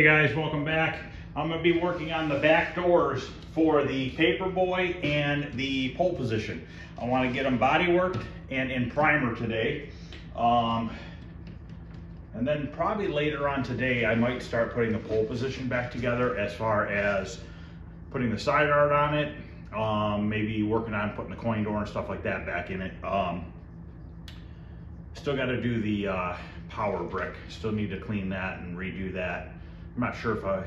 Hey guys, welcome back. I'm gonna be working on the back doors for the Paperboy and the pole position. I wanna get them body worked and in primer today. Um, and then probably later on today, I might start putting the pole position back together as far as putting the side art on it, um, maybe working on putting the coin door and stuff like that back in it. Um, still gotta do the uh, power brick. Still need to clean that and redo that. I'm not sure if I,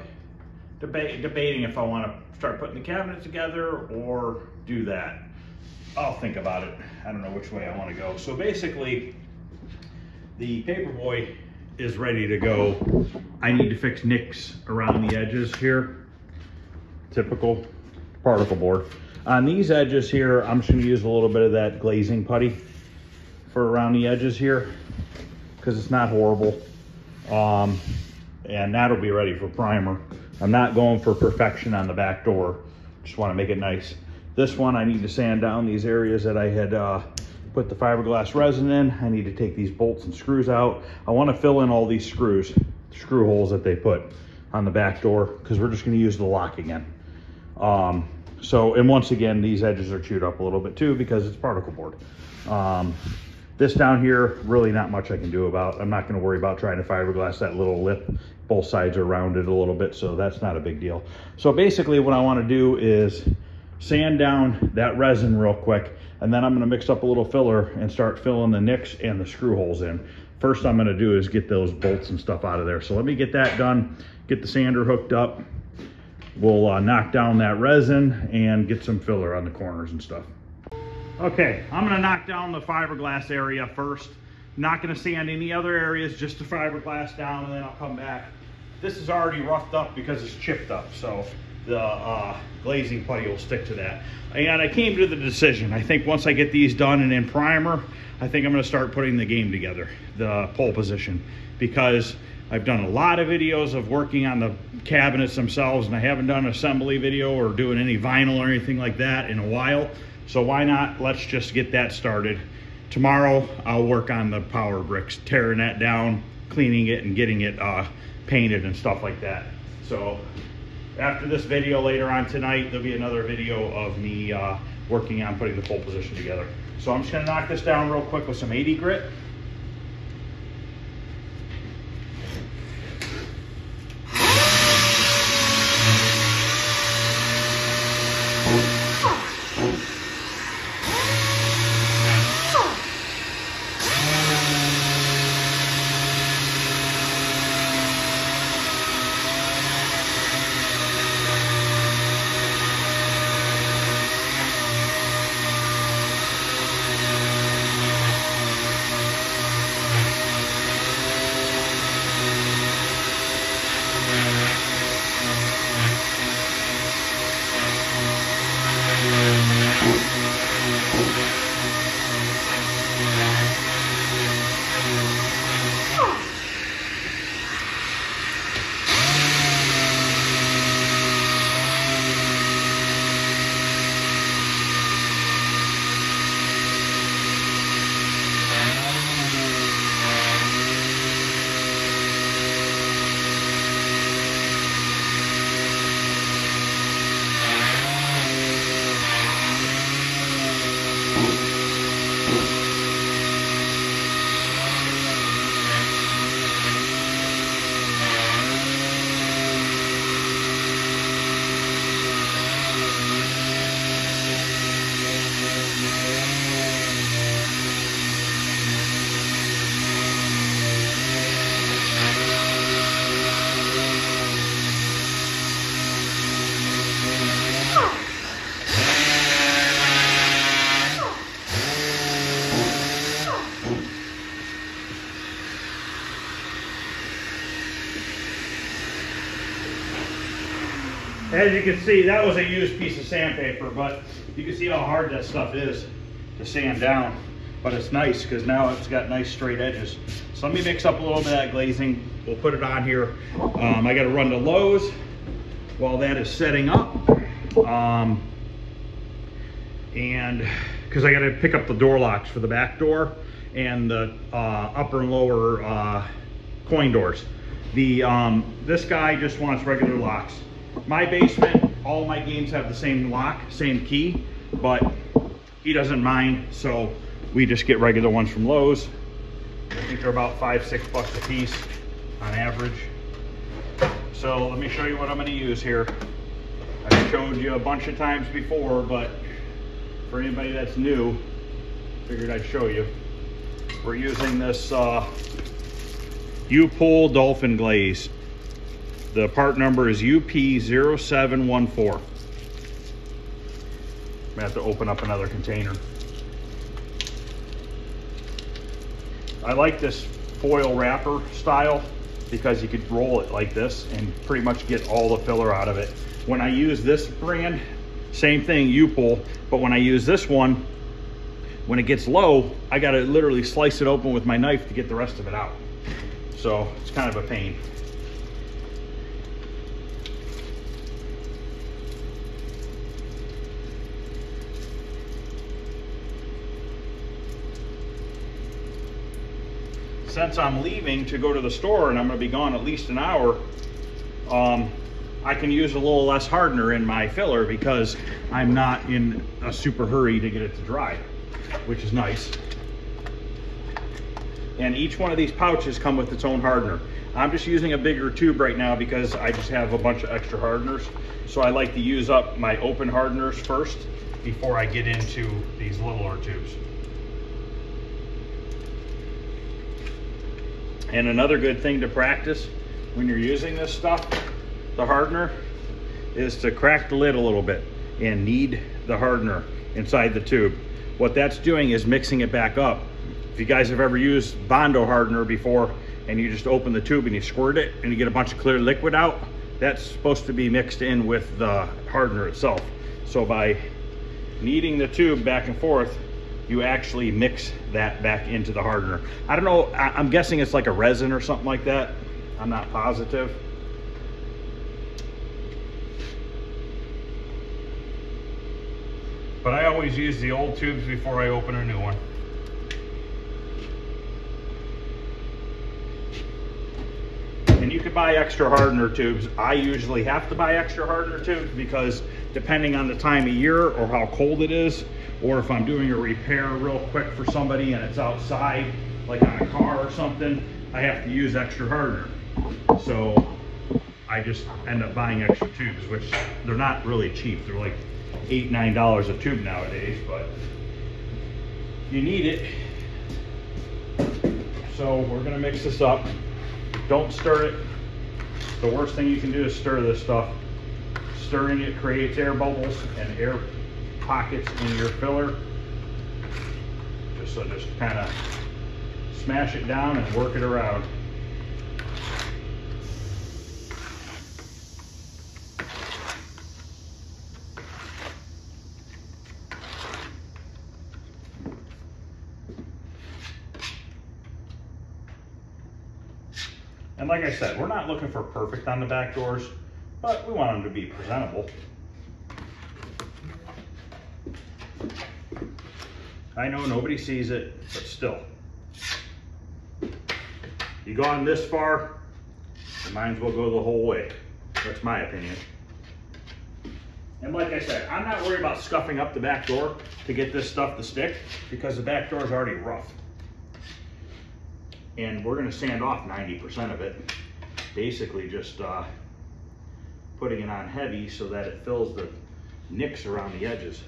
debating if I wanna start putting the cabinet together or do that. I'll think about it. I don't know which way I wanna go. So basically, the Paperboy is ready to go. I need to fix nicks around the edges here. Typical particle board. On these edges here, I'm just gonna use a little bit of that glazing putty for around the edges here because it's not horrible. Um, and that'll be ready for primer. I'm not going for perfection on the back door. Just wanna make it nice. This one, I need to sand down these areas that I had uh, put the fiberglass resin in. I need to take these bolts and screws out. I wanna fill in all these screws, screw holes that they put on the back door because we're just gonna use the lock again. Um, so, and once again, these edges are chewed up a little bit too because it's particle board. Um, this down here, really not much I can do about. I'm not gonna worry about trying to fiberglass that little lip. Both sides are rounded a little bit, so that's not a big deal. So basically what I wanna do is sand down that resin real quick, and then I'm gonna mix up a little filler and start filling the nicks and the screw holes in. First I'm gonna do is get those bolts and stuff out of there. So let me get that done, get the sander hooked up. We'll uh, knock down that resin and get some filler on the corners and stuff. Okay, I'm gonna knock down the fiberglass area first. Not gonna sand any other areas, just the fiberglass down and then I'll come back. This is already roughed up because it's chipped up, so the uh, glazing putty will stick to that. And I came to the decision, I think once I get these done and in primer, I think I'm gonna start putting the game together, the pole position, because I've done a lot of videos of working on the cabinets themselves and I haven't done an assembly video or doing any vinyl or anything like that in a while. So why not, let's just get that started. Tomorrow, I'll work on the power bricks, tearing that down, cleaning it and getting it uh, painted and stuff like that. So after this video later on tonight, there'll be another video of me uh, working on putting the pole position together. So I'm just gonna knock this down real quick with some 80 grit. As you can see, that was a used piece of sandpaper, but you can see how hard that stuff is to sand down. But it's nice because now it's got nice straight edges. So let me mix up a little bit of that glazing. We'll put it on here. Um, I got to run to Lowe's while that is setting up. Um, and because I got to pick up the door locks for the back door and the uh, upper and lower uh, coin doors. The um, This guy just wants regular locks. My basement, all my games have the same lock, same key, but he doesn't mind, so we just get regular ones from Lowe's. I think they're about five, six bucks a piece on average. So let me show you what I'm gonna use here. I've showed you a bunch of times before, but for anybody that's new, figured I'd show you. We're using this uh, U-POL Dolphin Glaze. The part number is UP0714. I'm gonna have to open up another container. I like this foil wrapper style because you could roll it like this and pretty much get all the filler out of it. When I use this brand, same thing, U-POL, but when I use this one, when it gets low, I gotta literally slice it open with my knife to get the rest of it out. So it's kind of a pain. Since I'm leaving to go to the store and I'm gonna be gone at least an hour, um, I can use a little less hardener in my filler because I'm not in a super hurry to get it to dry, which is nice. And each one of these pouches come with its own hardener. I'm just using a bigger tube right now because I just have a bunch of extra hardeners. So I like to use up my open hardeners first before I get into these littler tubes. And another good thing to practice when you're using this stuff, the hardener, is to crack the lid a little bit and knead the hardener inside the tube. What that's doing is mixing it back up. If you guys have ever used Bondo hardener before and you just open the tube and you squirt it and you get a bunch of clear liquid out, that's supposed to be mixed in with the hardener itself. So by kneading the tube back and forth, you actually mix that back into the hardener. I don't know, I'm guessing it's like a resin or something like that. I'm not positive. But I always use the old tubes before I open a new one. And you could buy extra hardener tubes. I usually have to buy extra hardener tubes because depending on the time of year or how cold it is, or if I'm doing a repair real quick for somebody and it's outside, like on a car or something, I have to use extra hardener. So I just end up buying extra tubes, which they're not really cheap. They're like eight, nine dollars a tube nowadays, but you need it. So we're gonna mix this up. Don't stir it. The worst thing you can do is stir this stuff. Stirring it creates air bubbles and air pockets in your filler. Just so just kind of smash it down and work it around. And like I said, we're not looking for perfect on the back doors, but we want them to be presentable. I know nobody sees it, but still. You gone this far, you might as well go the whole way. That's my opinion. And like I said, I'm not worried about scuffing up the back door to get this stuff to stick because the back door is already rough. And we're gonna sand off 90% of it. Basically just uh, putting it on heavy so that it fills the nicks around the edges.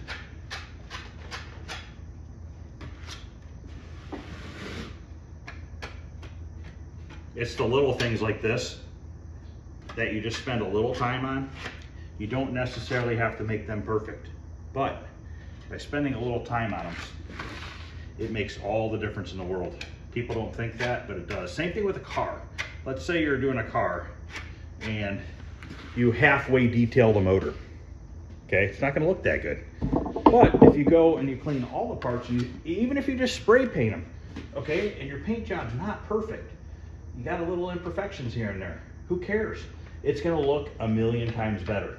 It's the little things like this that you just spend a little time on. You don't necessarily have to make them perfect, but by spending a little time on them, it makes all the difference in the world. People don't think that, but it does. Same thing with a car. Let's say you're doing a car and you halfway detail the motor. Okay, it's not gonna look that good. But if you go and you clean all the parts, you, even if you just spray paint them, okay, and your paint job's not perfect, you got a little imperfections here and there. Who cares? It's gonna look a million times better.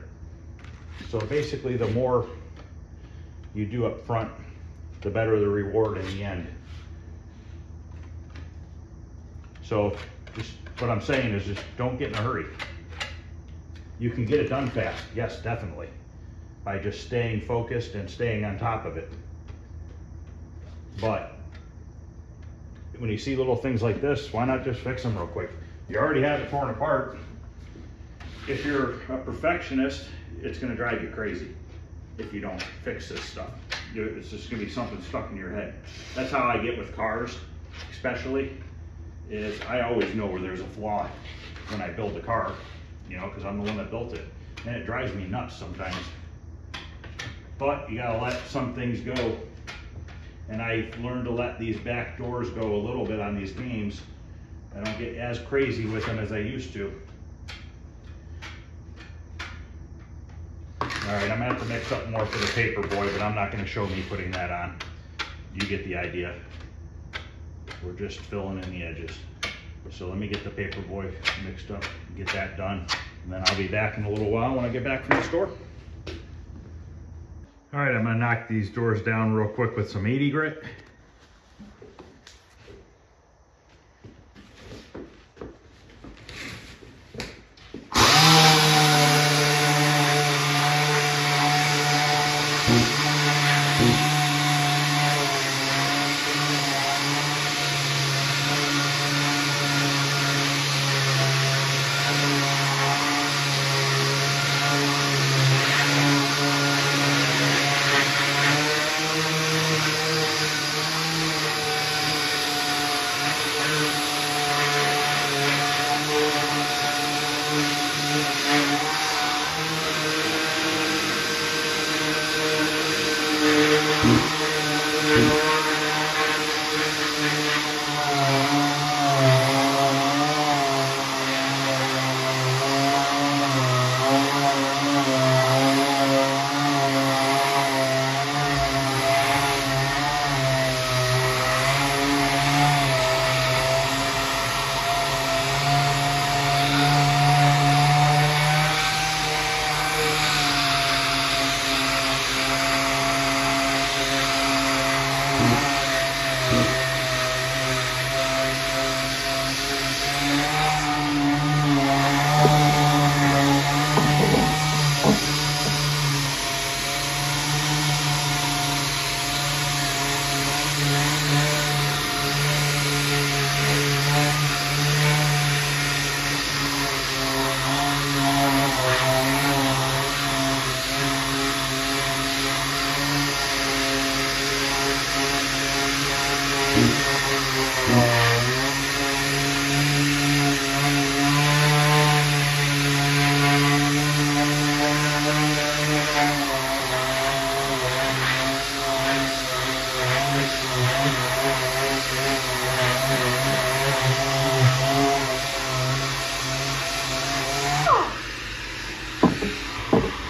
So basically, the more you do up front, the better the reward in the end. So Just, what I'm saying is just don't get in a hurry. You can get it done fast, yes, definitely, by just staying focused and staying on top of it. But when you see little things like this, why not just fix them real quick? You already have it torn apart. If you're a perfectionist, it's gonna drive you crazy if you don't fix this stuff. It's just gonna be something stuck in your head. That's how I get with cars, especially, is I always know where there's a flaw when I build the car, you know, because I'm the one that built it. And it drives me nuts sometimes. But you gotta let some things go. And I've learned to let these back doors go a little bit on these games. I don't get as crazy with them as I used to. All right, I'm gonna have to mix up more for the paper boy, but I'm not gonna show me putting that on. You get the idea. We're just filling in the edges. So let me get the paper boy mixed up, get that done, and then I'll be back in a little while when I get back from the store. All right, I'm gonna knock these doors down real quick with some 80 grit.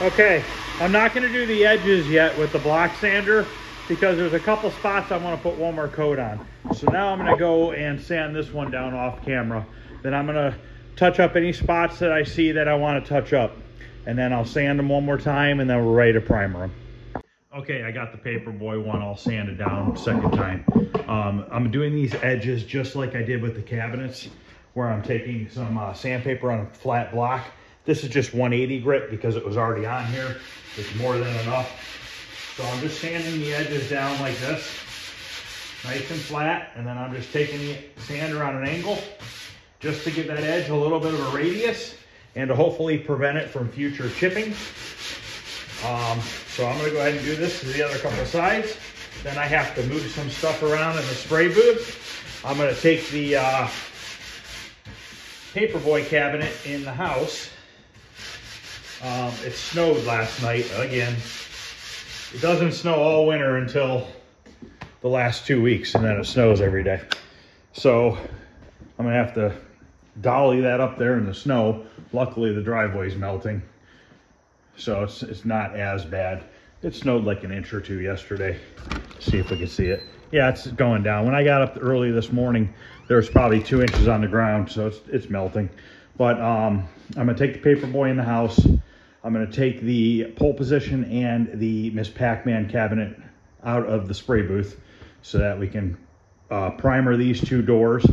Okay, I'm not gonna do the edges yet with the block sander because there's a couple spots I wanna put one more coat on. So now I'm gonna go and sand this one down off camera. Then I'm gonna touch up any spots that I see that I wanna touch up. And then I'll sand them one more time and then we're ready to primer them. Okay, I got the Paperboy one all sanded down second time. Um, I'm doing these edges just like I did with the cabinets where I'm taking some uh, sandpaper on a flat block. This is just 180 grit because it was already on here. It's more than enough. So I'm just sanding the edges down like this, nice and flat. And then I'm just taking the sander on an angle just to give that edge a little bit of a radius and to hopefully prevent it from future chipping. Um, so I'm gonna go ahead and do this to the other couple of sides. Then I have to move some stuff around in the spray booth. I'm gonna take the uh, Paperboy cabinet in the house. Um, it snowed last night again. It doesn't snow all winter until the last two weeks and then it snows every day. So I'm gonna have to dolly that up there in the snow. Luckily the driveway's melting. So it's, it's not as bad. It snowed like an inch or two yesterday. See if we can see it. Yeah, it's going down. When I got up early this morning, there was probably two inches on the ground, so it's, it's melting. But um, I'm gonna take the paper boy in the house. I'm gonna take the pole position and the Miss Pac-Man cabinet out of the spray booth so that we can uh, primer these two doors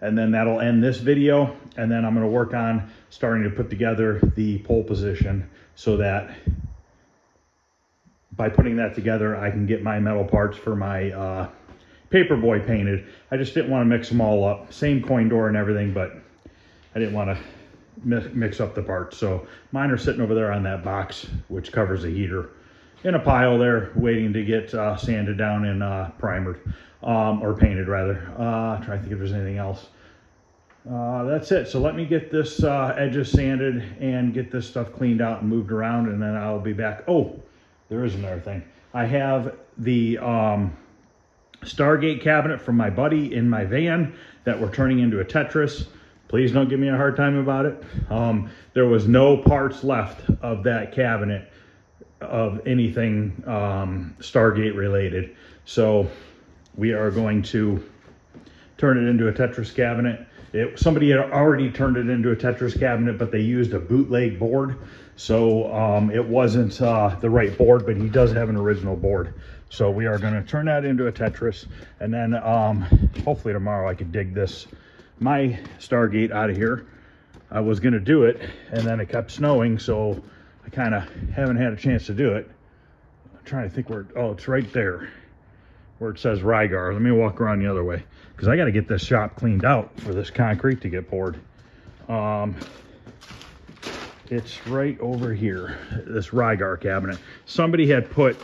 and then that'll end this video. And then I'm gonna work on starting to put together the pole position so that by putting that together, I can get my metal parts for my uh, paperboy painted. I just didn't want to mix them all up. Same coin door and everything, but I didn't want to mix up the parts. So mine are sitting over there on that box, which covers the heater in a pile there, waiting to get uh, sanded down and uh, primered, um, or painted rather. Uh, trying to think if there's anything else. Uh, that's it. So let me get this uh, edges sanded and get this stuff cleaned out and moved around, and then I'll be back. Oh, there is another thing. I have the um, Stargate cabinet from my buddy in my van that we're turning into a Tetris. Please don't give me a hard time about it. Um, there was no parts left of that cabinet of anything um, Stargate related. So we are going to turn it into a Tetris cabinet. It, somebody had already turned it into a Tetris cabinet, but they used a bootleg board. So um, it wasn't uh, the right board, but he does have an original board. So we are going to turn that into a Tetris. And then um, hopefully tomorrow I could dig this, my Stargate out of here. I was going to do it, and then it kept snowing, so I kind of haven't had a chance to do it. I'm trying to think where, oh, it's right there where it says Rygar. Let me walk around the other way because I got to get this shop cleaned out for this concrete to get poured. Um, it's right over here, this Rygar cabinet. Somebody had put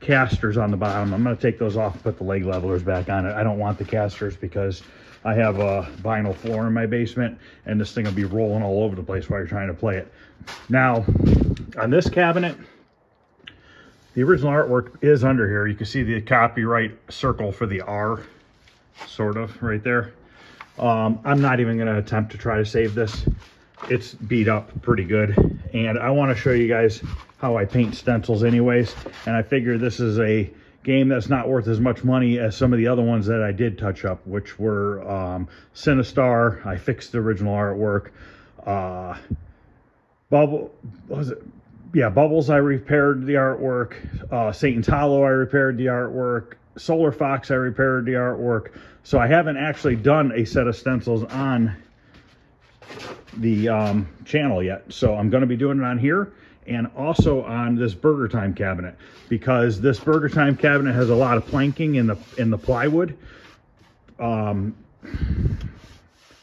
casters on the bottom. I'm going to take those off and put the leg levelers back on it. I don't want the casters because I have a vinyl floor in my basement and this thing will be rolling all over the place while you're trying to play it. Now, on this cabinet, the original artwork is under here. You can see the copyright circle for the R, sort of, right there. Um, I'm not even going to attempt to try to save this it's beat up pretty good. And I want to show you guys how I paint stencils anyways. And I figure this is a game that's not worth as much money as some of the other ones that I did touch up, which were um, Sinistar. I fixed the original artwork. Uh, Bubble, was it? Yeah, Bubbles, I repaired the artwork. Uh, Satan's Hollow, I repaired the artwork. Solar Fox, I repaired the artwork. So I haven't actually done a set of stencils on the um, channel yet. So I'm going to be doing it on here and also on this Burger Time cabinet because this Burger Time cabinet has a lot of planking in the in the plywood. Um,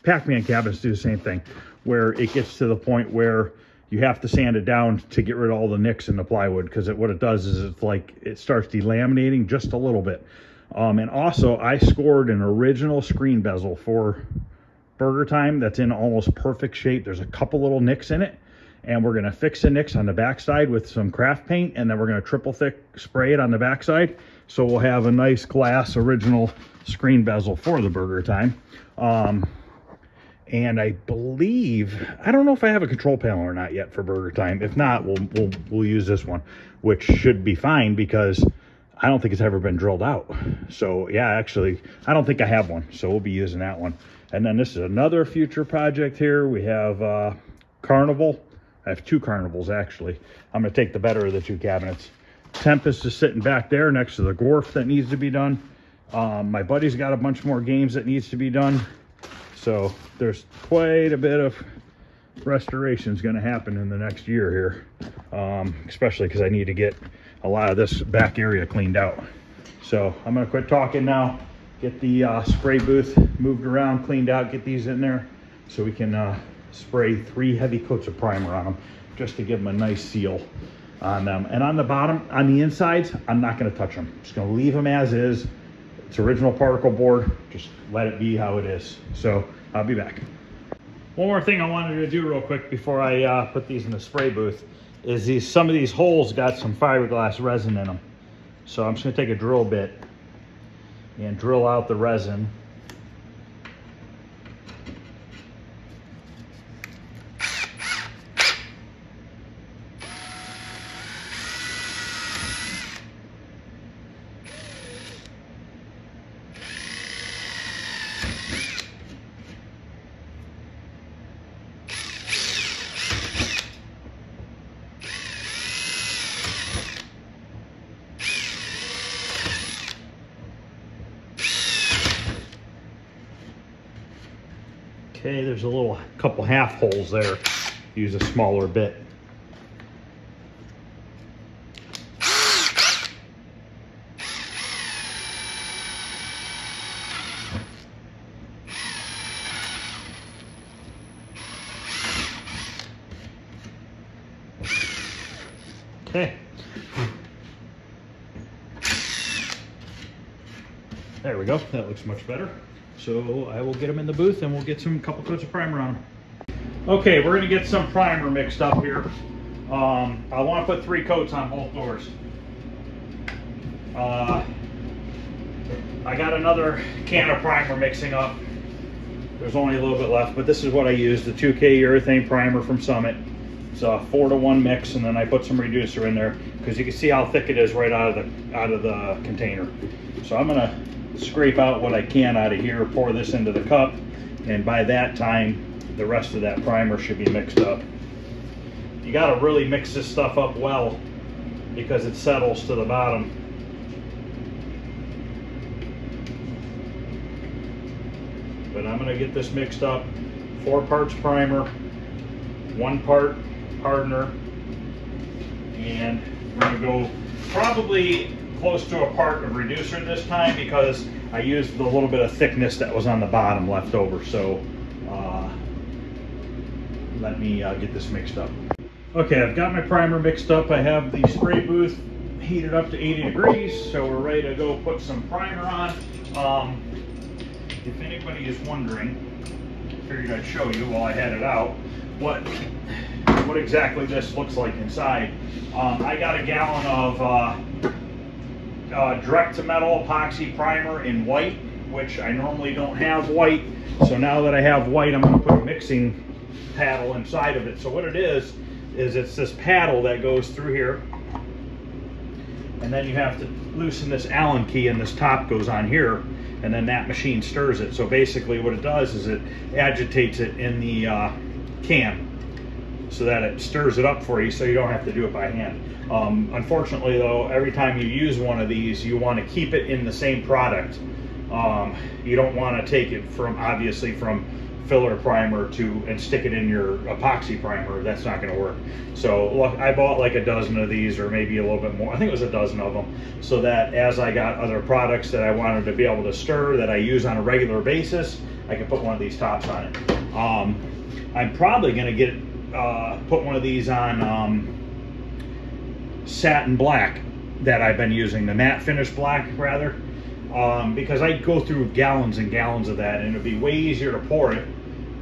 Pac-Man cabinets do the same thing where it gets to the point where you have to sand it down to get rid of all the nicks in the plywood because what it does is it's like it starts delaminating just a little bit. Um, and also I scored an original screen bezel for Burger Time that's in almost perfect shape. There's a couple little nicks in it and we're going to fix the nicks on the backside with some craft paint and then we're going to triple thick spray it on the backside. So we'll have a nice glass original screen bezel for the burger time. Um, and i believe i don't know if i have a control panel or not yet for burger time. If not we'll we'll, we'll use this one which should be fine because i don't think it's ever been drilled out. So yeah actually i don't think i have one so we'll be using that one. And then this is another future project here. We have uh, Carnival. I have two Carnivals, actually. I'm to take the better of the two cabinets. Tempest is sitting back there next to the Gorf that needs to be done. Um, my buddy's got a bunch more games that needs to be done. So there's quite a bit of restoration is going to happen in the next year here. Um, especially because I need to get a lot of this back area cleaned out. So I'm going to quit talking now get the uh, spray booth moved around, cleaned out, get these in there so we can uh, spray three heavy coats of primer on them just to give them a nice seal on them. And on the bottom, on the insides, I'm not gonna touch them. Just gonna leave them as is. It's original particle board, just let it be how it is. So I'll be back. One more thing I wanted to do real quick before I uh, put these in the spray booth is these some of these holes got some fiberglass resin in them. So I'm just gonna take a drill bit and drill out the resin holes there. Use a smaller bit. Okay. There we go. That looks much better. So I will get them in the booth and we'll get some couple coats of primer on them. Okay, we're gonna get some primer mixed up here. Um, I want to put three coats on both doors. Uh, I got another can of primer mixing up. There's only a little bit left, but this is what I use, the 2K urethane primer from Summit. It's a four to one mix, and then I put some reducer in there because you can see how thick it is right out of the out of the container. So I'm gonna scrape out what I can out of here, pour this into the cup, and by that time, the rest of that primer should be mixed up. You gotta really mix this stuff up well because it settles to the bottom. But I'm gonna get this mixed up. Four parts primer, one part hardener, and we're gonna go probably close to a part of reducer this time because I used the little bit of thickness that was on the bottom left over. So let me uh, get this mixed up. Okay, I've got my primer mixed up. I have the spray booth heated up to 80 degrees, so we're ready to go put some primer on. Um, if anybody is wondering, I figured I'd show you while I had it out, what what exactly this looks like inside. Um, I got a gallon of uh, uh, direct to metal epoxy primer in white, which I normally don't have white. So now that I have white, I'm gonna put a mixing paddle inside of it. So what it is, is it's this paddle that goes through here. And then you have to loosen this Allen key and this top goes on here and then that machine stirs it. So basically what it does is it agitates it in the uh, can so that it stirs it up for you so you don't have to do it by hand. Um, unfortunately though, every time you use one of these, you want to keep it in the same product. Um, you don't want to take it from, obviously from filler primer to and stick it in your epoxy primer that's not going to work. So look i bought like a dozen of these or maybe a little bit more i think it was a dozen of them so that as i got other products that i wanted to be able to stir that i use on a regular basis i can put one of these tops on it. Um, i'm probably going to get uh, put one of these on um, satin black that I've been using, the matte finish black rather, um, because I go through gallons and gallons of that and it'd be way easier to pour it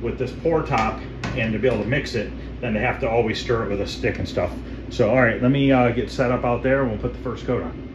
with this pour top and to be able to mix it than to have to always stir it with a stick and stuff. So, all right, let me uh, get set up out there and we'll put the first coat on.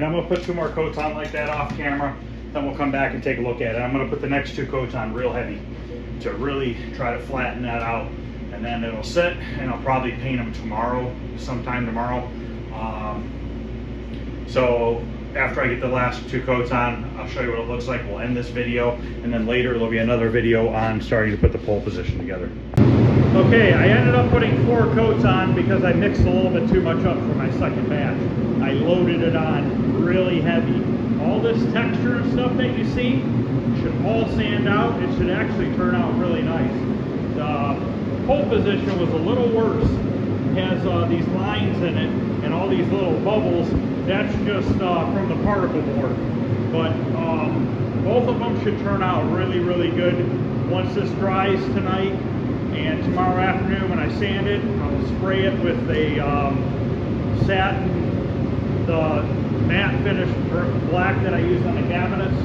Right, I'm gonna put two more coats on like that off camera, then we'll come back and take a look at it. I'm gonna put the next two coats on real heavy to really try to flatten that out. And then it'll sit and I'll probably paint them tomorrow, sometime tomorrow. Um, so after I get the last two coats on, I'll show you what it looks like. We'll end this video and then later there'll be another video on starting to put the pole position together. Okay, I ended up putting four coats on because I mixed a little bit too much up for my second batch. I loaded it on really heavy. All this texture and stuff that you see should all sand out. It should actually turn out really nice. The pole position was a little worse. It has uh, these lines in it and all these little bubbles. That's just uh, from the particle board. But um, both of them should turn out really, really good once this dries tonight and tomorrow afternoon when I sand it, I'll spray it with a um, satin, the matte finish black that I use on the cabinets.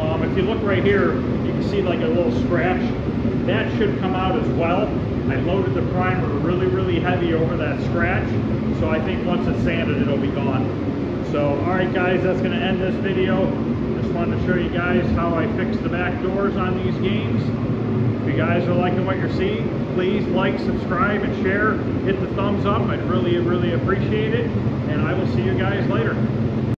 Um, if you look right here, you can see like a little scratch. That should come out as well. I loaded the primer really, really heavy over that scratch. So I think once it's sanded, it'll be gone. So, all right guys, that's gonna end this video. Just wanted to show you guys how I fixed the back doors on these games. If you guys are liking what you're seeing, please like, subscribe, and share. Hit the thumbs up. I'd really, really appreciate it. And I will see you guys later.